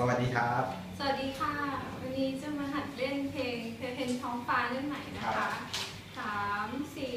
สวัสดีครับ สวัสดีค่ะ วันนี้จะมาหัดเล่นเพลงเพลงท้องฟ้าเล่นไหนนะคะสามสี่